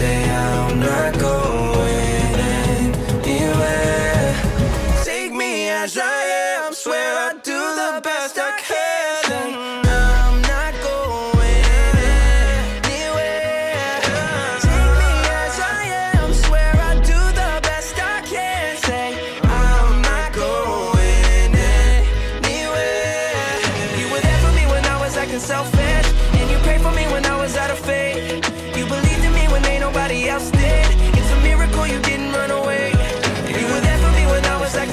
say I'm not going anywhere. Take me as I am, swear I'll do the best I can. I'm not going anywhere. Take me as I am, swear I'll do the best I can. Say I'm not going anywhere. You were there for me when I was acting selfish, and you prayed for me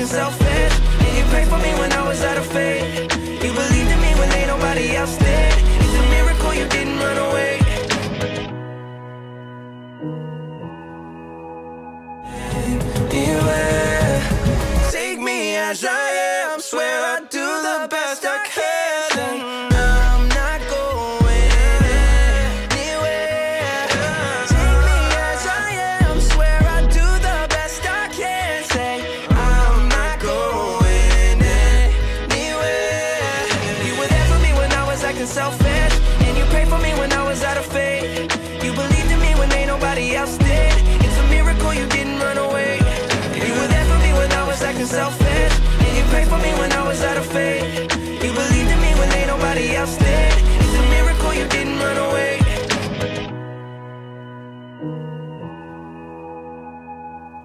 I was selfish, and you prayed for me when I was out of faith. You believed in me when ain't nobody else did. It's a miracle you didn't run away. Anywhere. Take me as I am, swear I'll do the best I can. Acting selfish, and you prayed for me when I was out of faith. You believed in me when ain't nobody else did. It's a miracle you didn't run away. You were there for me when I was acting selfish, and you prayed for me when I was out of faith. You believed in me when ain't nobody else did.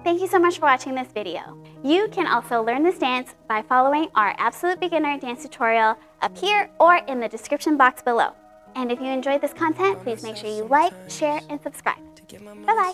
Thank you so much for watching this video. You can also learn this dance by following our Absolute Beginner dance tutorial up here or in the description box below. And if you enjoyed this content, please make sure you like, share, and subscribe. to give my mind Bye-bye.